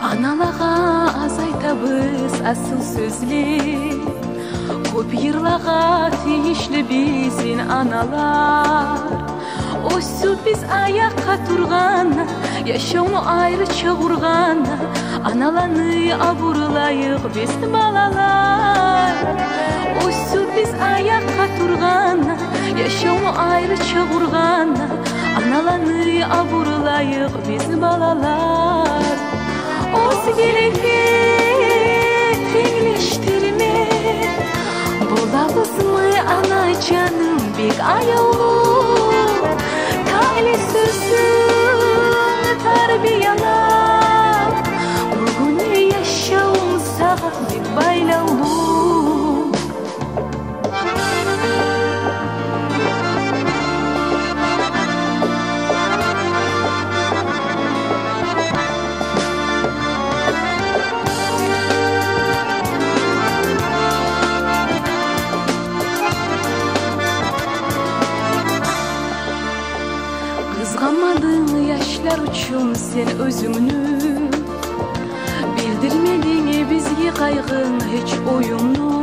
аналага азайтабыз асыл сөзлер. Көп йырлага тийишлүү биздин аналар. Осу биз аякка турганда жашоону айрыча курганда аналаны абурлайык биз балалар. Осу биз аякка турганда жашоону айрыча курганда аналаны абурлайык биз балалар. mı ana canım bir ayolu Talihsizsin tarbiyalar Göster uçum sen özümünü. Bildirmedin bizgi kaygın hiç oyumnu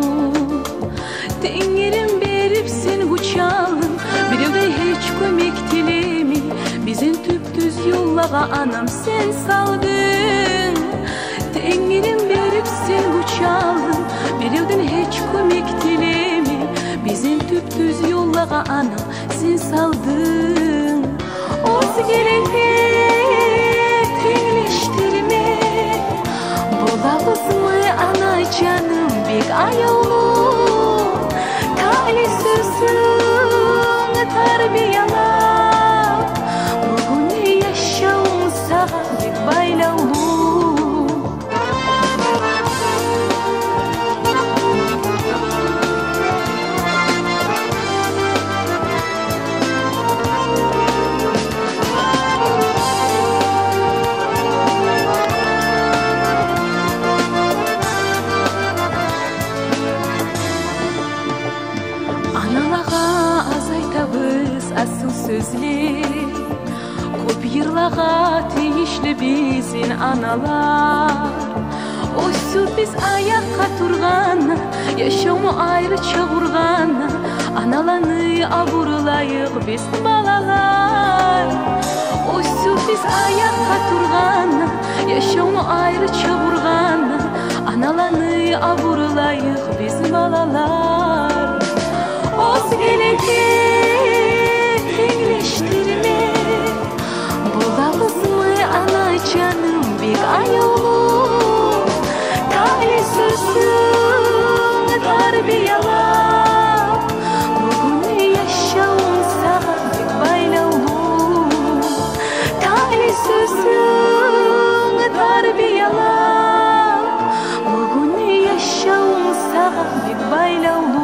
Tengerim beripsin uçalın Bir de hiç komik dilimi. Bizim tüp düz yollağa anam sen saldın. Tengerim beripsin uçalın Bir hiç komik dilimi. Bizim tüp düz yollağa anam sen saldın. Orası gelin Hayatın terbiye асыл сөзлер көп йырлага тийишлүү биздин аналар осу биз аякка турганда жашоону айрыча курганда аналаны абурлайык биз балалар осу биз аякка турганда жашоону айрыча курганда аналаны абурлайык биз балалар phải lâu